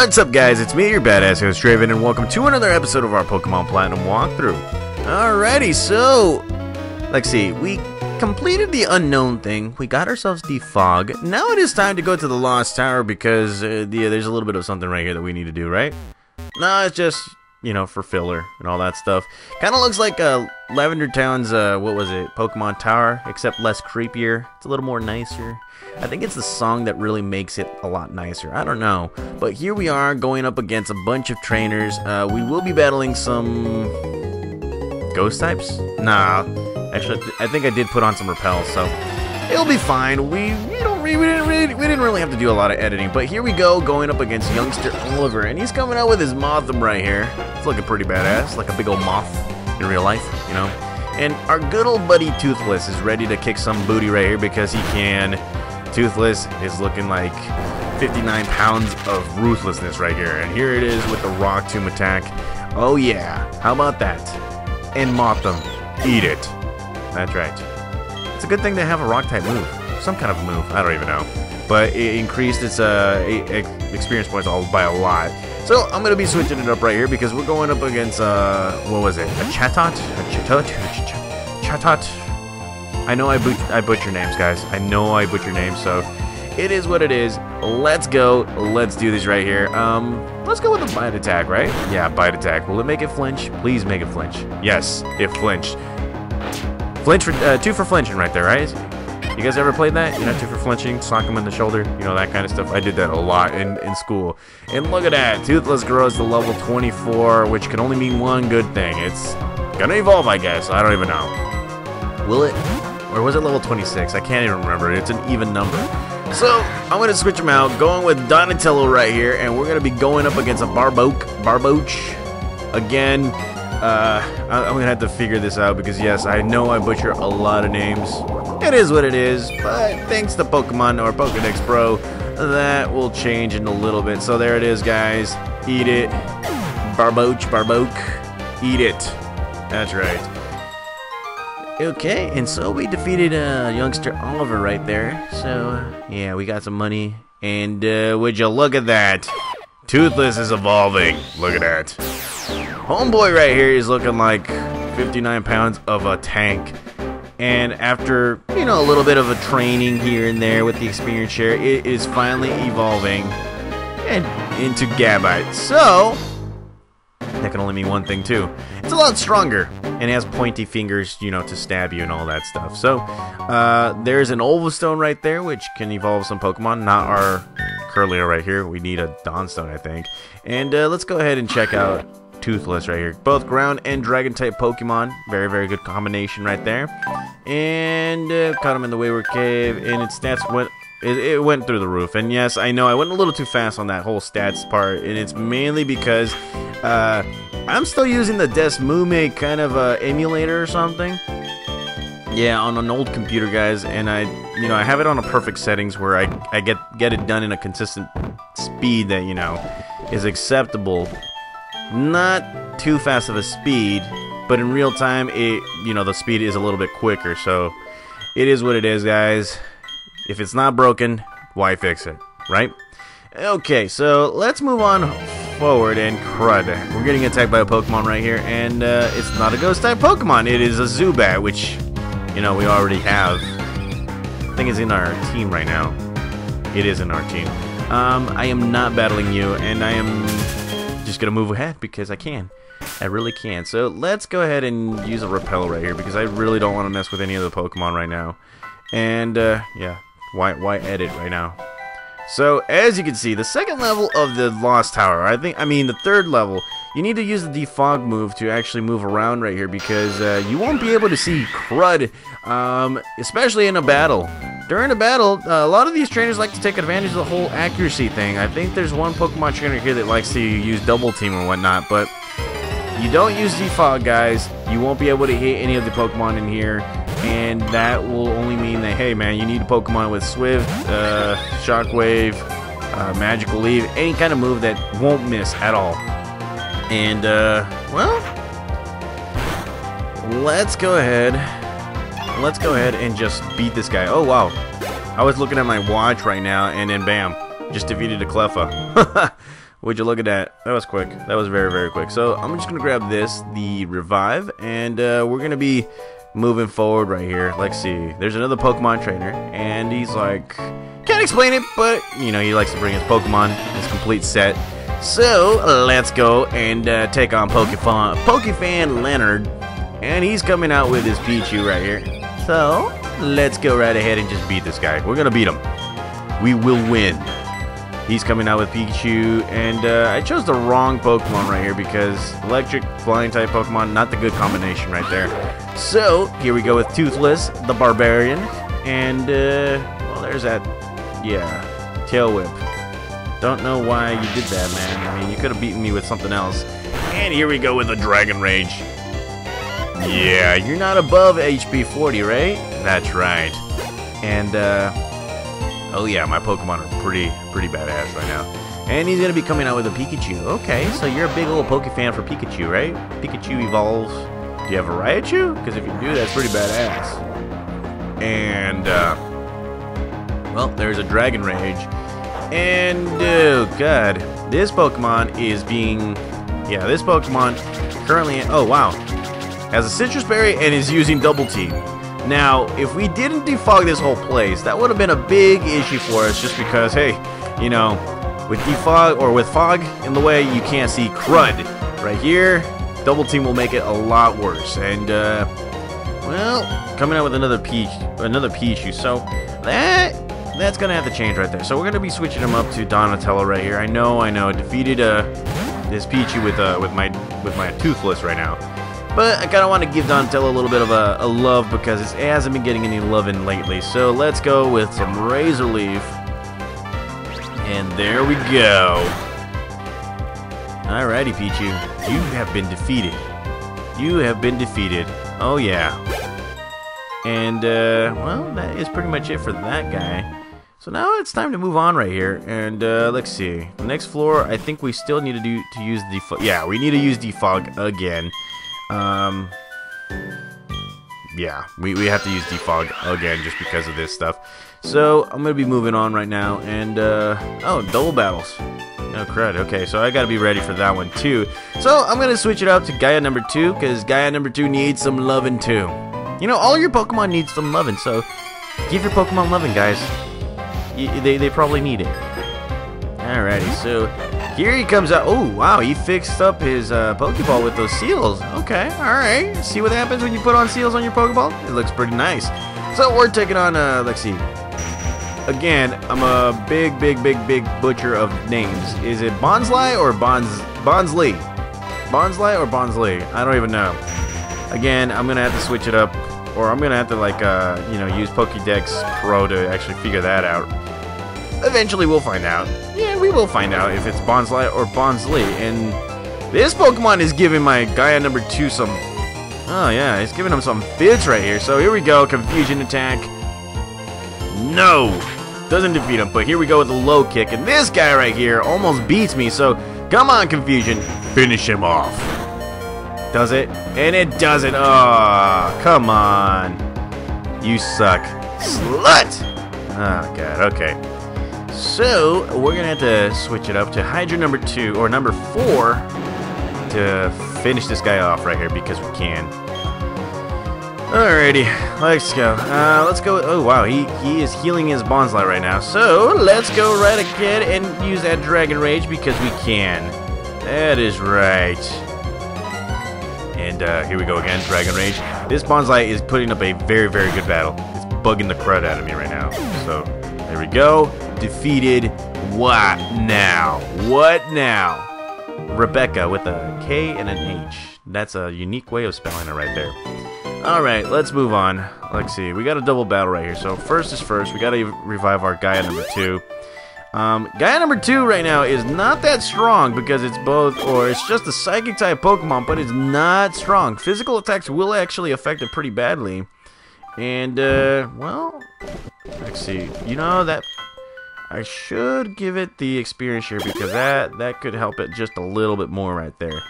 What's up guys, it's me, your badass host Draven, and welcome to another episode of our Pokemon Platinum walkthrough. Alrighty, so, let's see, we completed the unknown thing, we got ourselves the fog, now it is time to go to the Lost Tower because, uh, yeah, there's a little bit of something right here that we need to do, right? No, it's just, you know, for filler and all that stuff. Kind of looks like uh, Lavender Town's, uh, what was it, Pokemon Tower, except less creepier, it's a little more nicer. I think it's the song that really makes it a lot nicer. I don't know. But here we are going up against a bunch of trainers. Uh, we will be battling some ghost types. Nah, actually, I think I did put on some repels, so it'll be fine. We we don't we didn't really, we didn't really have to do a lot of editing. But here we go, going up against youngster Oliver, and he's coming out with his Mothim right here. It's looking pretty badass, like a big old moth in real life, you know. And our good old buddy Toothless is ready to kick some booty right here because he can. Toothless is looking like 59 pounds of ruthlessness right here. And here it is with the Rock Tomb attack. Oh yeah, how about that? And Mothim, eat it. That's right. Good thing to have a rock type move. Some kind of move, I don't even know. But it increased its uh, experience points all by a lot. So I'm to be switching it up right here because we're going up against, uh, what was it? A Chatot? A Chatot? Chatot? I know I, but I butcher names, guys. I know I butcher names, so it is what it is. Let's go. Let's do this right here. Um, let's go with a bite attack, right? Yeah, bite attack. Will it make it flinch? Please make it flinch. Yes, it flinched. Flinch for, uh, two for flinching right there, right? You guys ever played that? You know, two for flinching, sock him in the shoulder, you know, that kind of stuff. I did that a lot in, in school. And look at that. Toothless grows to level 24, which can only mean one good thing. It's gonna evolve, I guess. I don't even know. Will it? Or was it level 26? I can't even remember. It's an even number. So, I'm to switch them out, going with Donatello right here, and we're to be going up against a Barboke, Barboach. Again, uh, I'm to have to figure this out because, yes, I know I butcher a lot of names. It is what it is, but thanks to Pokemon or Pokedex Pro, that will change in a little bit. So there it is, guys. Eat it. Barboach, Barboke. Eat it. That's right. Okay, and so we defeated uh, youngster Oliver right there. So, uh, yeah, we got some money. And uh, would you look at that? Toothless is evolving. Look at that. Homeboy right here is looking like 59 pounds of a tank. And after, you know, a little bit of a training here and there with the experience share, it is finally evolving and into Gabite. So, that can only mean one thing too. It's a lot stronger and has pointy fingers, you know, to stab you and all that stuff. So, uh, there's an Oval Stone right there, which can evolve some Pokemon. Not our Kirlia right here. We need a Dawnstone, I think. And uh, let's go ahead and check out Toothless right here. Both ground and dragon type Pokemon. Very, very good combination right there. And uh, caught him in the Wayward Cave, and its stats went it, went through the roof. And yes, I know I went a little too fast on that whole stats part, and it's mainly because uh, I'm still using the Desmume kind of uh, emulator or something. Yeah, on an old computer, guys, and I, you know, I have it on a perfect settings where I, I get get it done in a consistent speed that you know is acceptable. Not too fast of a speed, but in real time, it, you know, the speed is a little bit quicker. So it is what it is, guys. If it's not broken, why fix it, right? Okay, so let's move on forward and crud. We're getting attacked by a Pokemon right here, and uh, it's not a ghost type Pokemon. It is a Zubat, which, you know, we already have. I think it's in our team right now. It is in our team. Um, I am not battling you, and I am just gonna move ahead because I can. I really can. So let's go ahead and use a repel right here because I really don't want to mess with any of the Pokemon right now. And uh, yeah, why why edit right now? So, as you can see, the second level of the Lost Tower, I think, I mean, the third level, you need to use the defog move to actually move around right here because uh, you won't be able to see crud, um, especially in a battle. During a battle, uh, a lot of these trainers like to take advantage of the whole accuracy thing. I think there's one Pokemon trainer here that likes to use double team or whatnot, but you don't use defog, guys. You won't be able to hit any of the Pokemon in here and that will only mean that hey man you need a pokemon with swift uh, shockwave uh, magical leaf any kind of move that won't miss at all and uh, well let's go ahead let's go ahead and just beat this guy oh wow I was looking at my watch right now and then bam just defeated a Cleffa Would you look at that? That was quick. That was very, very quick. So I'm just gonna grab this, the revive, and uh, we're gonna be moving forward right here. Let's see. There's another Pokemon trainer, and he's like, can't explain it, but you know he likes to bring his Pokemon, his complete set. So let's go and uh, take on Pokefan, Pokefan Leonard, and he's coming out with his Pichu right here. So let's go right ahead and just beat this guy. We're gonna beat him. We will win. He's coming out with Pikachu, and uh, I chose the wrong Pokemon right here because electric flying type Pokemon, not the good combination right there. So here we go with Toothless, the Barbarian, and uh, well, there's that, yeah, Tail Whip. Don't know why you did that, man. I mean, you could have beaten me with something else. And here we go with the Dragon Rage. Yeah, you're not above HP 40, right? That's right. And, uh, oh yeah, my Pokemon are pretty, pretty badass right now. And he's gonna be coming out with a Pikachu. Okay, so you're a big old Poke fan for Pikachu, right? Pikachu evolves. Do you have a Raichu? Because if you do, that's pretty badass. And, uh, well, there's a Dragon Rage. And, oh god, this Pokemon is being, yeah, this Pokemon currently, oh wow, has a Sitrus Berry and is using Double Team. Now, if we didn't defog this whole place, that would have been a big issue for us just because, hey, you know, with defog or with fog in the way, you can't see crud. Right here, Double Team will make it a lot worse. And, uh, well, coming out with another Peach, another Pichu. So, that that's gonna have to change right there. So we're gonna be switching him up to Donatello right here. I know, I know, defeated uh this Pichu with uh with my with my Toothless right now. But I kind of want to give Donatello a little bit of a, a love because it hasn't been getting any loving lately. So let's go with some Razor Leaf. And there we go. Alrighty, Pichu. You have been defeated. You have been defeated. Oh, yeah. And, uh, well, that is pretty much it for that guy. So now it's time to move on right here, and uh, let's see. The next floor, I think we still need to do to use defog. Yeah, we need to use defog again. Um, yeah, we, we have to use defog again just because of this stuff. So I'm gonna be moving on right now, and uh, oh, double battles. Oh crud. Okay, so I gotta be ready for that one too. So I'm gonna switch it out to Gaia number two because Gaia number two needs some loving too. You know, all your Pokemon needs some loving, so give your Pokemon loving, guys they, they probably need it. Alrighty, so here he comes out. Oh, wow, he fixed up his uh, Pokeball with those seals. Okay, alright. See what happens when you put on seals on your Pokeball? It looks pretty nice. So we're taking on, uh, let's see. Again, I'm a big, big, big, big butcher of names. Is it Bonsly or Bons Bonsly? Bonsly or Bonsly? I don't even know. Again, I'm gonna have to switch it up, or I'm gonna have to like, uh, you know, use Pokédex Pro to actually figure that out. Eventually we'll find out. Yeah, we will find out if it's Bonsly or Bonsly. And this Pokemon is giving my Gaia number 2 some... Oh yeah, it's giving him some fits right here. So here we go, Confusion Attack. No! Doesn't defeat him, but here we go with the low kick. And this guy right here almost beats me, so come on, Confusion. Finish him off. Does it? And it doesn't. Oh, come on. You suck. Slut! Oh, God. Okay. So, we're going to have to switch it up to Hydra number 2, or number 4, to finish this guy off right here, because we can. Alrighty, let's go. Uh, let's go. Oh, wow, he, he is healing his Bonsly right now. So, let's go right ahead and use that Dragon Rage, because we can. That is right. And uh, here we go again, Dragon Rage. This Bonsly is putting up a very, very good battle. It's bugging the crud out of me right now. So, there we go defeated. What now? What now? Rebecca with a K and an H. That's a unique way of spelling it right there. Alright, let's move on. Let's see. We got a double battle right here. So first is first. We got to revive our Gaia number two. Um, Gaia number two right now is not that strong because it's both, or it's just a psychic type Pokemon, but it's not strong. Physical attacks will actually affect it pretty badly. And, uh, well, let's see. You know, that I should give it the experience here because that that could help it just a little bit more right there.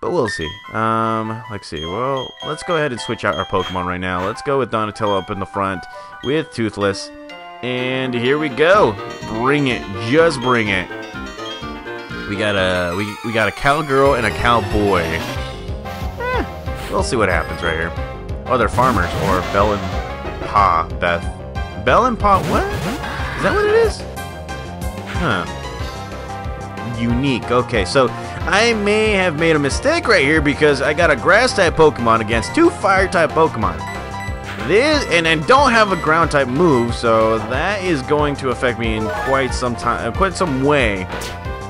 But we'll see. Um, let's see. Well, let's go ahead and switch out our Pokemon right now. Let's go with Donatello up in the front with Toothless. And here we go. Bring it. Just bring it. We got a we we got a cowgirl and a cowboy. Eh, we'll see what happens right here. Oh, they're farmers or Belle and Pa Beth. Belle and Pa what? Is that what it is? Huh. Unique. Okay, so I may have made a mistake right here because I got a grass type Pokemon against two fire type Pokemon. This and I don't have a ground type move, so that is going to affect me in quite some time, quite some way.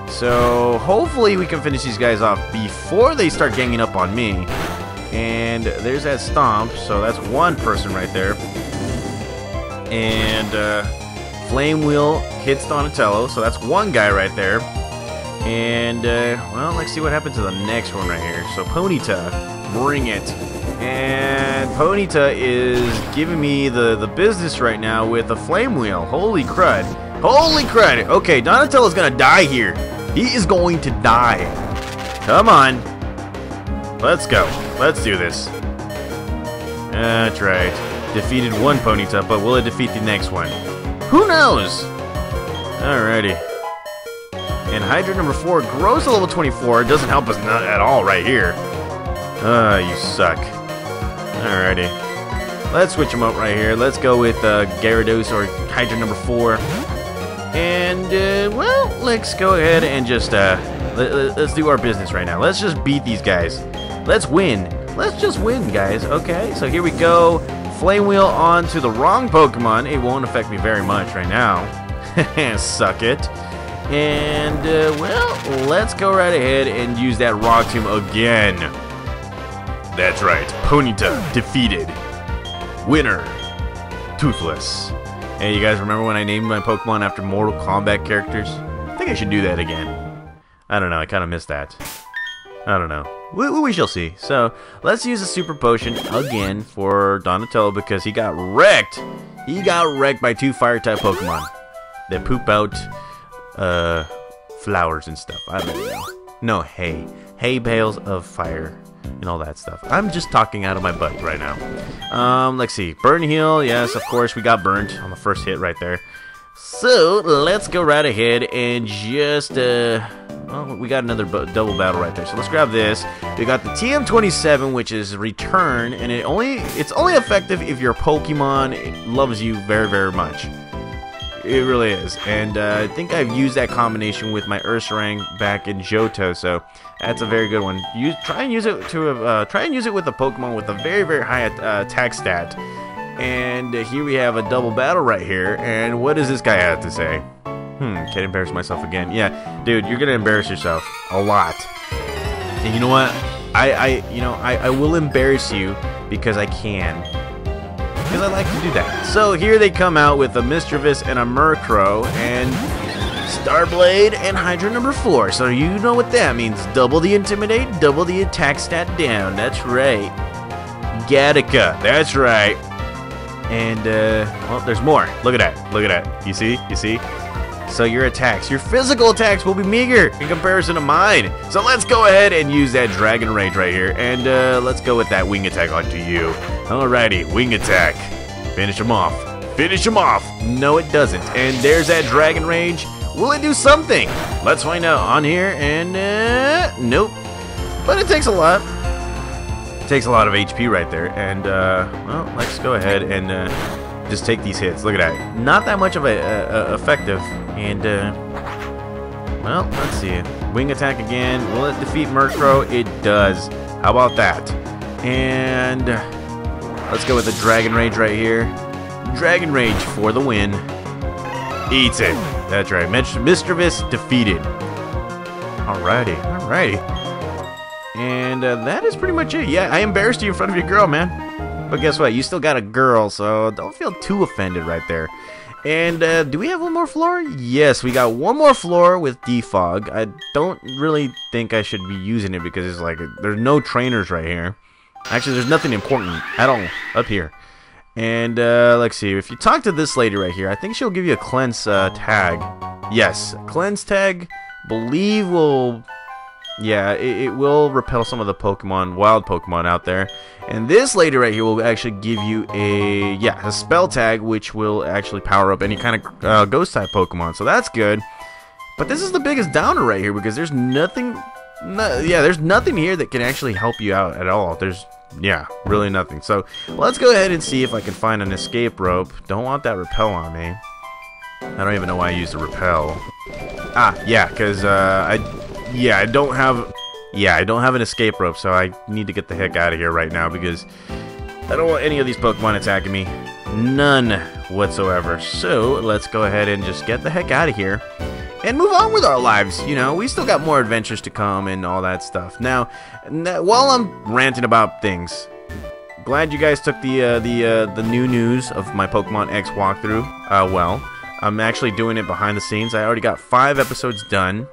So hopefully we can finish these guys off before they start ganging up on me. And there's that stomp, so that's one person right there. And uh, Flame Wheel hits Donatello, so that's one guy right there. And, uh, well, let's see what happens to the next one right here. So Ponyta, bring it. And Ponyta is giving me the, the business right now with a Flame Wheel. Holy crud. Holy crud. Okay, Donatello's gonna die here. He is going to die. Come on. Let's go. Let's do this. That's right. Defeated one Ponyta, but will it defeat the next one? Who knows? Alrighty. And Hydra number 4 grows to level 24. Doesn't help us at all right here. Ah, you suck. Alrighty. Let's switch them up right here. Let's go with uh, Gyarados or Hydra number 4. And, uh, well, let's go ahead and just, uh, let, us do our business right now. Let's just beat these guys. Let's win. Let's just win, guys. Okay, so here we go. Flame Wheel onto the wrong Pokemon. It won't affect me very much right now. Suck it. And, uh, well, let's go right ahead and use that Rock Tomb again. That's right, Ponyta defeated. Winner, Toothless. Hey, you guys remember when I named my Pokemon after Mortal Kombat characters? I think I should do that again. I don't know, I kind of missed that. I don't know. We, we, shall see. So, let's use a Super Potion again for Donatello because he got wrecked. He got wrecked by two Fire-type Pokemon that poop out uh, flowers and stuff. I don't know. No, hay. Hay bales of fire and all that stuff. I'm just talking out of my butt right now. Um, let's see. Burn heal. Yes, of course, we got burnt on the first hit right there. So, let's go right ahead and just, uh, we got another double battle right there. So let's grab this. We got the TM27, which is return, and it only it's only effective if your Pokemon loves you very, very much. It really is. And uh, I think I've used that combination with my Ursaring back in Johto, so that's a very good one. Use, try and use it to uh, try and use it with a Pokemon with a very very high uh, attack stat. And here we have a double battle right here. And what does this guy have to say? Hmm, can't embarrass myself again. Yeah, dude, you're gonna embarrass yourself a lot. And you know what? I, I you know, I, I will embarrass you because I can because I like to do that. So here they come out with a Misdreavus and a Murkrow and Starblade and Hydra number 4. So you know what that means. Double the Intimidate, double the attack stat down. That's right. Gattaca. That's right. And, uh, well, there's more. Look at that. Look at that. You see? You see? So your attacks, your physical attacks will be meager in comparison to mine. So let's go ahead and use that Dragon Rage right here. And uh, let's go with that Wing Attack onto you. Alrighty, Wing Attack. Finish him off. Finish him off. No, it doesn't. And there's that Dragon Rage. Will it do something? Let's find out on here. And, uh, nope. But it takes a lot. It takes a lot of HP right there. And, uh, well, let's go ahead and, uh, just take these hits. Look at that. Not that much of a, a, a effective. And, uh, well, let's see. Wing attack again. Will it defeat Murkrow? It does. How about that? And let's go with the Dragon Rage right here. Dragon Rage for the win. Eats it. That's right. Misdreavus defeated. Alrighty. Alrighty. And uh, that is pretty much it. Yeah, I embarrassed you in front of your girl, man. But guess what? You still got a girl, so don't feel too offended right there. And uh, do we have one more floor? Yes, we got one more floor with defog. I don't really think I should be using it because it's like there's no trainers right here. Actually, there's nothing important at all up here. And uh, let's see, if you talk to this lady right here, I think she'll give you a cleanse uh, tag. Yes, cleanse tag, believe will yeah, it, it, will repel some of the Pokemon, wild Pokemon out there. And this lady right here will actually give you a, yeah, a spell tag, which will actually power up any kind of uh, ghost type Pokemon. So that's good. But this is the biggest downer right here because there's nothing, no, yeah, there's nothing here that can actually help you out at all. There's, yeah, really nothing. So let's go ahead and see if I can find an escape rope. Don't want that repel on me. I don't even know why I used a repel. Ah, yeah, because uh, I, yeah, I don't have, yeah, I don't have an escape rope, so I need to get the heck out of here right now because I don't want any of these Pokemon attacking me. None whatsoever. So let's go ahead and just get the heck out of here and move on with our lives. You know, we still got more adventures to come and all that stuff. Now, while I'm ranting about things, glad you guys took the uh, the uh, the new news of my Pokemon X walkthrough. Uh, well, I'm actually doing it behind the scenes. I already got five episodes done.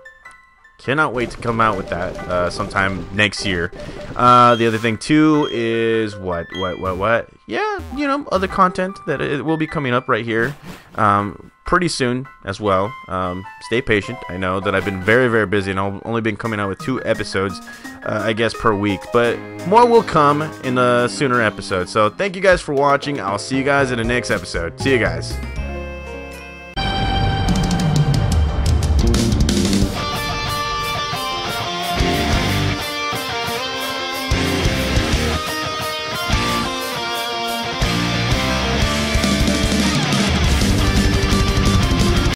Cannot wait to come out with that uh, sometime next year. Uh, the other thing too is what, what, what, what? Yeah, you know, other content that it will be coming up right here, um, pretty soon as well. Um, stay patient. I know that I've been very, very busy and I've only been coming out with two episodes, uh, I guess, per week. But more will come in the sooner episode. So thank you guys for watching. I'll see you guys in the next episode. See you guys.